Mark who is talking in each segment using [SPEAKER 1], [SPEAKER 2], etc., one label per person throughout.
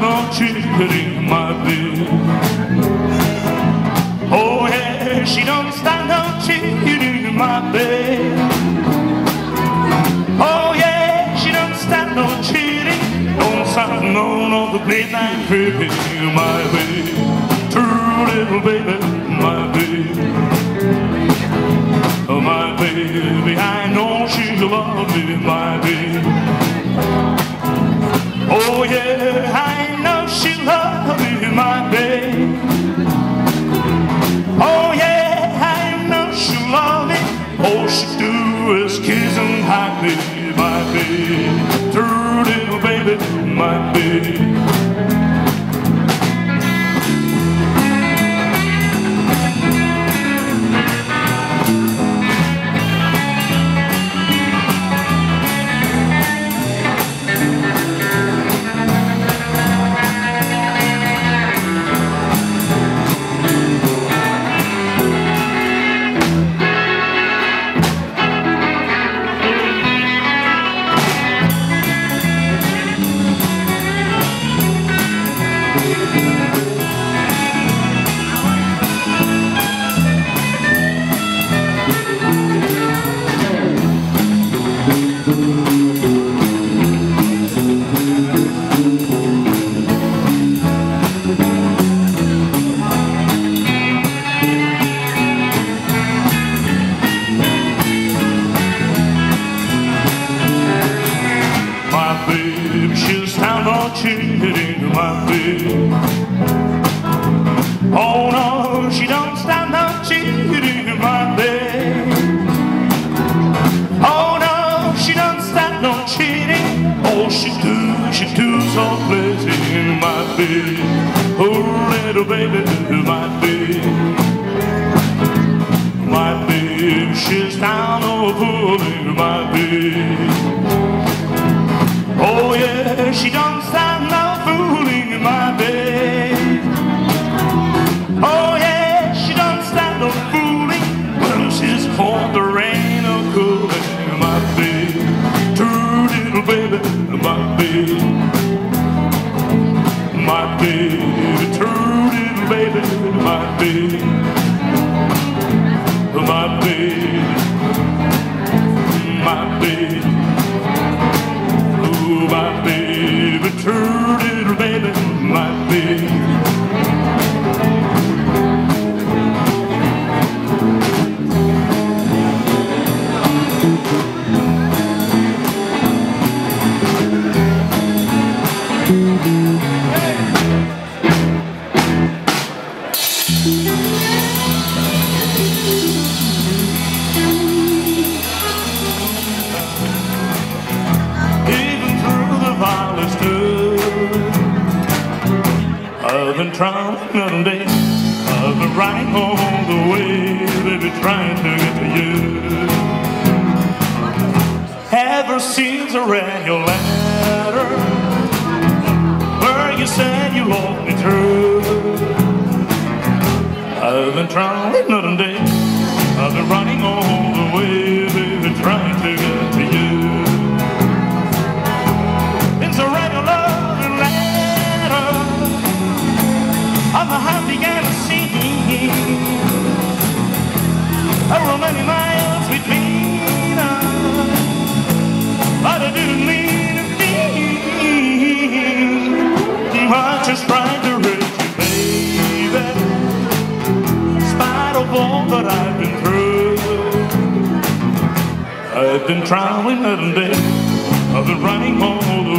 [SPEAKER 1] no cheating, my baby. Oh, oh yeah, she don't stand no cheating, my baby. Oh yeah, she don't stand no cheating. Don't stand no no the midnight creeping, my baby. True little baby, my baby. Oh my baby, I know she'll love me, my baby. Baby, my cheating, my baby. Oh no, she don't stand cheating, my baby. Oh no, she don't stand no cheating. Oh, she do, she do so pleasing, my baby. Oh, little baby, my baby. My baby, she's down over my baby. Oh yeah, she don't stand baby, my trying another day. I've been riding all the way, baby, trying to get to you. Ever since I read your letter, where you said you loved me true. I've been trying another day. I've been running all the way, baby, trying I've been trying and day. I've been running all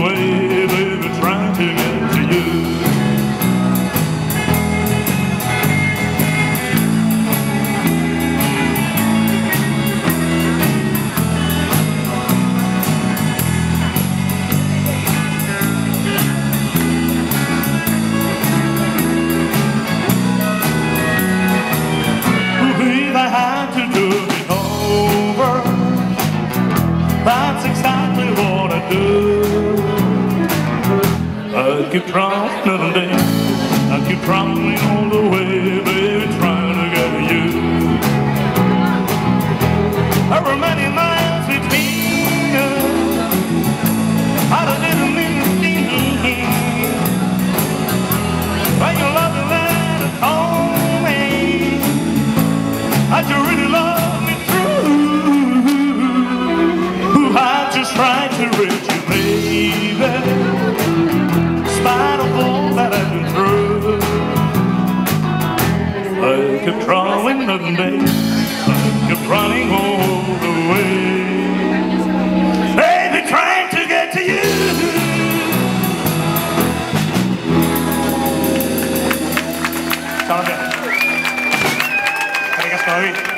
[SPEAKER 1] keep trying another day. I keep trying all the way, baby, trying to get you. There many miles between us. I didn't mean to see But your love that is on me. I just really love me true. I just tried to reach you, baby. Kept trying nothing day. I kept running all the way. Baby, trying to get to you. Ciao, Andrea. Ragazzi,